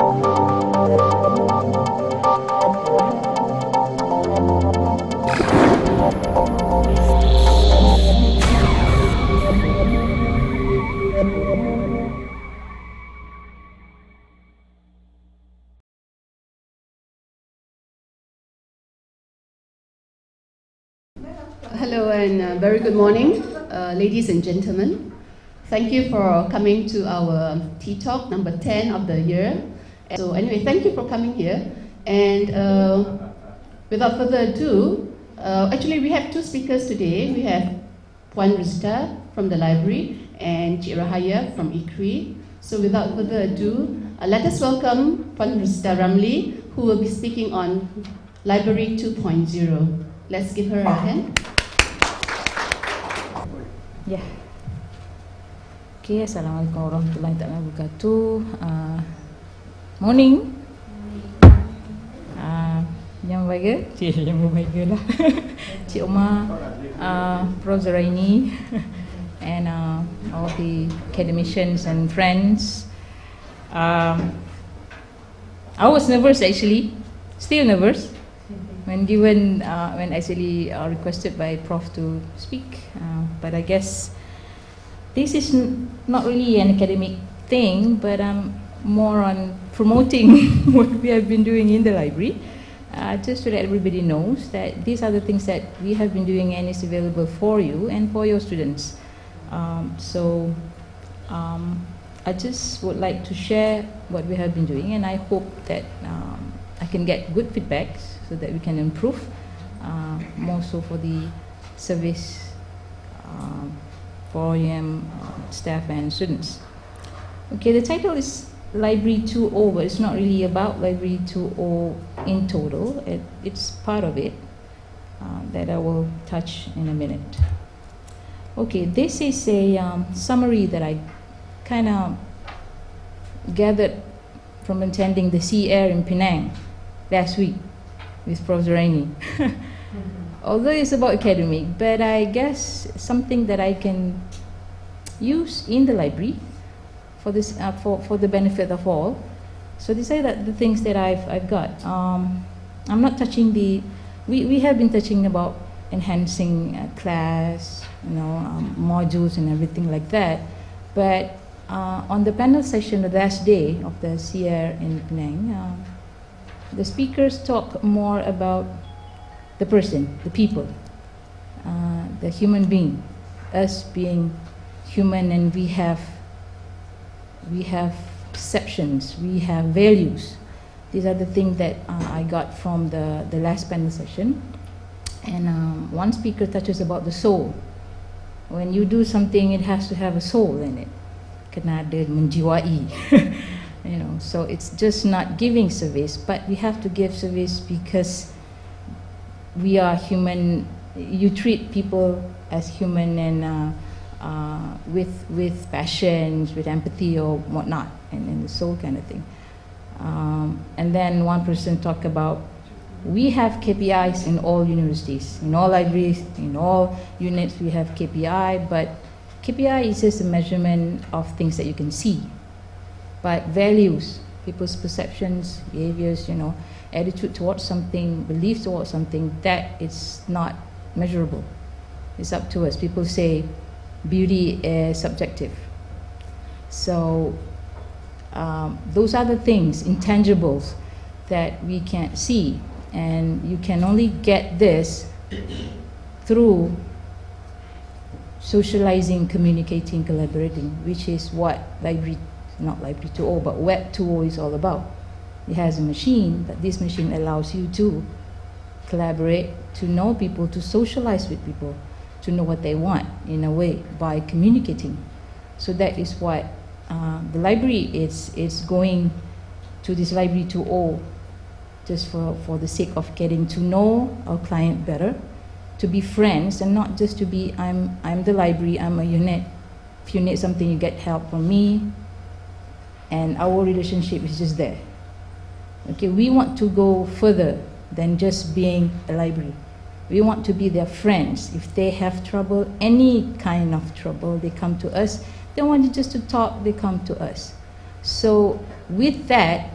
Hello and uh, very good morning, uh, ladies and gentlemen. Thank you for coming to our Tea Talk number 10 of the year. So, anyway, thank you for coming here. And uh, without further ado, uh, actually, we have two speakers today. We have Puan Ruzita from the library and Cik Rahaya from IQRI. So, without further ado, uh, let us welcome Puan Ruzita Ramly, who will be speaking on Library 2.0. Let's give her a hand. Ya. Okay, Assalamualaikum warahmatullahi wabarakatuh. Uh, morning. Uh, yang ke? Cik, yang ke lah. Cik Omar, uh, Prof. Zaraini, and uh, all the academicians and friends. Um, I was nervous actually, still nervous when given uh, when actually uh, requested by prof to speak uh, but i guess this is n- not really an academic thing but um, more on promoting what we have been doing in the library uh, just so that everybody knows that these are the things that we have been doing and is available for you and for your students um, so um, i just would like to share what we have been doing and i hope that um, i can get good feedback so that we can improve uh, more so for the service for OUM uh, staff and students. Okay, the title is Library 2.0, but it's not really about Library 2.0 in total. It, it's part of it uh, that I will touch in a minute. Okay, this is a um, summary that I kind of gathered from attending the Sea Air in Penang last week with Prof. Raini. Although it's about academic, but I guess something that I can use in the library for this uh, for, for the benefit of all. So these are the, the things that I've I've got. Um, I'm not touching the. We, we have been touching about enhancing uh, class, you know, um, modules and everything like that. But uh, on the panel session, the last day of the CR in Penang, uh, the speakers talk more about the person, the people, uh, the human being, us being human, and we have we have perceptions, we have values. These are the things that uh, I got from the, the last panel session. And um, one speaker touches about the soul. When you do something, it has to have a soul in it. Kena menjiwai. you know so it's just not giving service but we have to give service because we are human you treat people as human and uh, uh, with with passions with empathy or whatnot and in the soul kind of thing um, and then one person talked about we have KPIs in all universities in all libraries in all units we have KPI but KPI is just a measurement of things that you can see but values, people's perceptions, behaviors, you know, attitude towards something, belief towards something, that is not measurable. It's up to us. People say beauty is subjective. So um, those are the things, intangibles, that we can't see. And you can only get this through socializing, communicating, collaborating, which is what library not Library 2.0, but Web 2.0 is all about. It has a machine, but this machine allows you to collaborate, to know people, to socialize with people, to know what they want in a way by communicating. So that is what uh, the library is, is going to this Library 2.0 just for, for the sake of getting to know our client better, to be friends, and not just to be, I'm, I'm the library, I'm a unit. If you need something, you get help from me, and our relationship is just there. Okay, we want to go further than just being a library. We want to be their friends. If they have trouble, any kind of trouble, they come to us. They want just to talk, they come to us. So with that,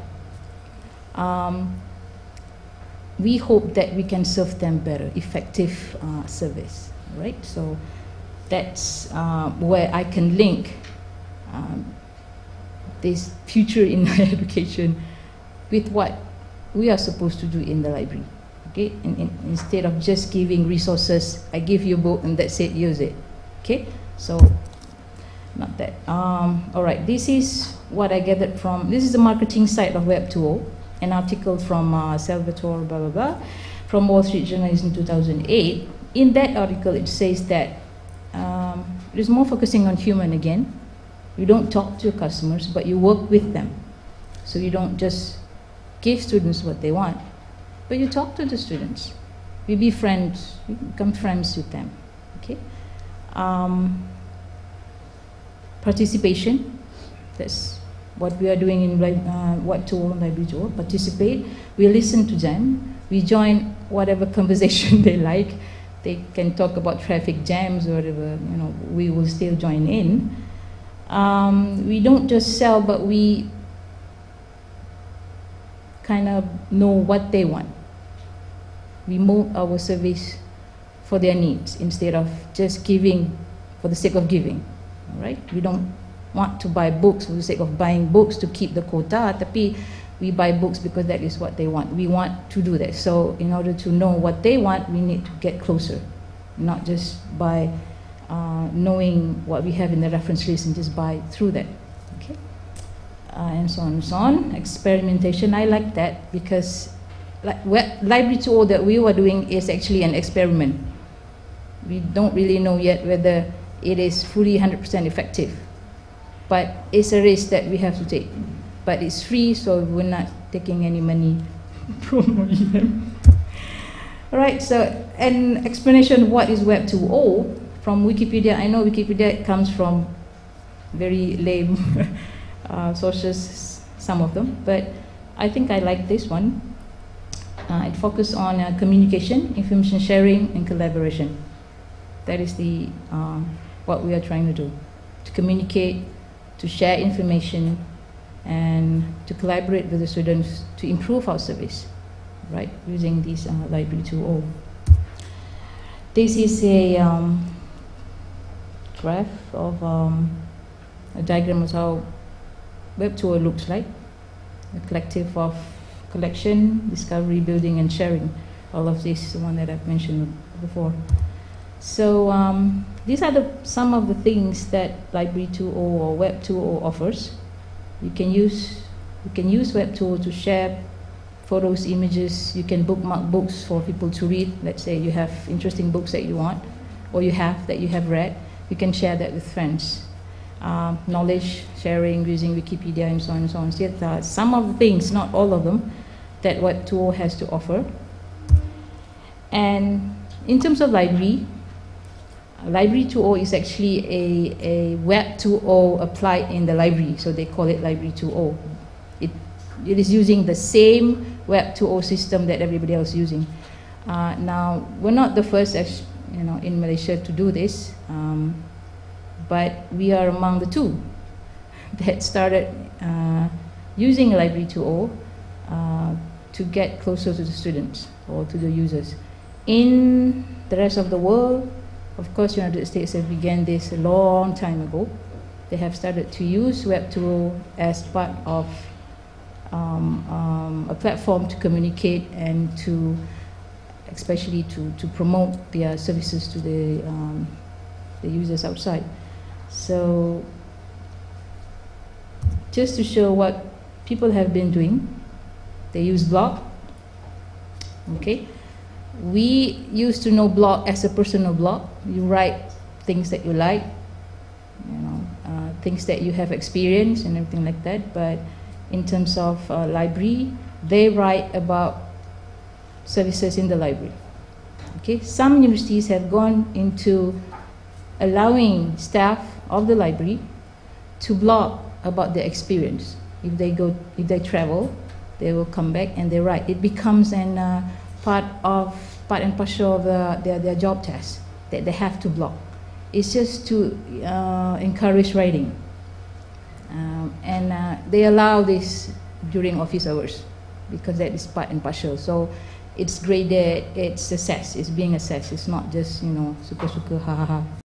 um, we hope that we can serve them better, effective uh, service, right? So that's uh, where I can link um, this future in education with what we are supposed to do in the library. Okay, in, in, instead of just giving resources, I give you a book and that's it, use it. Okay, so not that. Um, all right, this is what I gathered from, this is the marketing side of Web 2.0, an article from uh, Salvatore, blah, blah, blah, from Wall Street Journal in 2008. In that article, it says that um, it is more focusing on human again. You don't talk to your customers, but you work with them. So you don't just give students what they want, but you talk to the students. We be friends, you become friends with them. Okay? Um, participation, that's what we are doing in uh, what tool library tool. Participate. We listen to them. We join whatever conversation they like. They can talk about traffic jams or whatever. You know, we will still join in. Um, we don't just sell, but we kind of know what they want. We mold our service for their needs instead of just giving for the sake of giving. All right? We don't want to buy books for the sake of buying books to keep the quota, tapi we buy books because that is what they want. We want to do that. So in order to know what they want, we need to get closer, not just by uh, knowing what we have in the reference list and just buy through that. Okay uh, and so on and so on. Experimentation, I like that because Library 2.0 that we were doing is actually an experiment. We don't really know yet whether it is fully 100% effective, but it's a risk that we have to take. But it's free, so we're not taking any money from them. All right, so an explanation what is Web 2.0 from Wikipedia. I know Wikipedia comes from very lame uh, sources, some of them, but I think I like this one. Uh, it focuses on uh, communication, information sharing, and collaboration. That is the um, what we are trying to do: to communicate, to share information, and to collaborate with the students to improve our service, right? Using this uh, library 2.0. This is a um, graph of um, a diagram of how Web 2.0 looks like a collective of collection, discovery, building, and sharing. All of this, the one that I've mentioned before. So um, these are the, some of the things that Library 2.0 or Web 2.0 offers. You can use you can use Web 2.0 to share photos, images. You can bookmark books for people to read. Let's say you have interesting books that you want, or you have that you have read. You can share that with friends uh, knowledge sharing using Wikipedia and so on and so on. So some of the things, not all of them, that Web 2.0 has to offer. And in terms of library, Library 2.0 is actually a, a Web 2.0 applied in the library, so they call it Library 2.0. It, it is using the same Web 2.0 system that everybody else is using. Uh, now, we're not the first, you know, in Malaysia to do this. Um, but we are among the two that started uh, using Library 2.0 uh, to get closer to the students or to the users. In the rest of the world, of course, the United States have began this a long time ago. They have started to use Web 2.0 as part of um, um, a platform to communicate and to, especially to, to promote their services to the, um, the users outside. So just to show what people have been doing, they use blog. Okay, we used to know blog as a personal blog. You write things that you like, you know, uh, things that you have experienced and everything like that. But in terms of uh, library, they write about services in the library. Okay, some universities have gone into allowing staff of the library to blog about their experience. If they go, if they travel, they will come back and they write. It becomes an uh, part of part and parcel of the, their their job test that they have to blog. It's just to uh, encourage writing, um, and uh, they allow this during office hours. because that is part and partial. So it's graded, it's assessed, it's being assessed. It's not just, you know, suka-suka, ha ha ha.